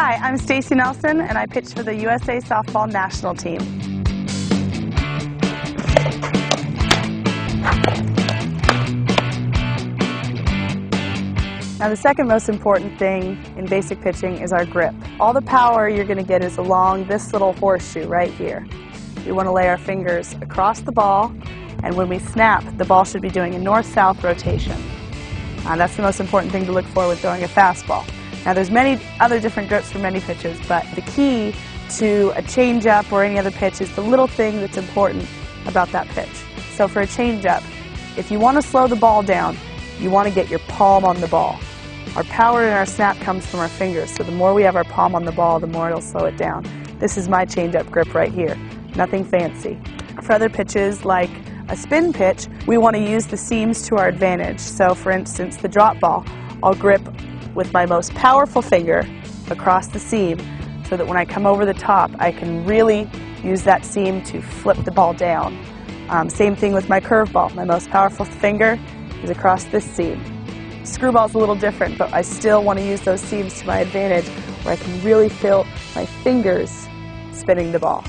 Hi, I'm Stacey Nelson and I pitch for the USA Softball National Team. Now the second most important thing in basic pitching is our grip. All the power you're going to get is along this little horseshoe right here. We want to lay our fingers across the ball and when we snap, the ball should be doing a north-south rotation. Uh, that's the most important thing to look for with throwing a fastball. Now there's many other different grips for many pitches, but the key to a changeup or any other pitch is the little thing that's important about that pitch. So for a changeup, if you want to slow the ball down, you want to get your palm on the ball. Our power in our snap comes from our fingers, so the more we have our palm on the ball, the more it'll slow it down. This is my changeup grip right here. Nothing fancy. For other pitches like a spin pitch, we want to use the seams to our advantage. So for instance, the drop ball, I'll grip with my most powerful finger across the seam so that when I come over the top, I can really use that seam to flip the ball down. Um, same thing with my curveball. My most powerful finger is across this seam. Screwball's a little different, but I still want to use those seams to my advantage where I can really feel my fingers spinning the ball.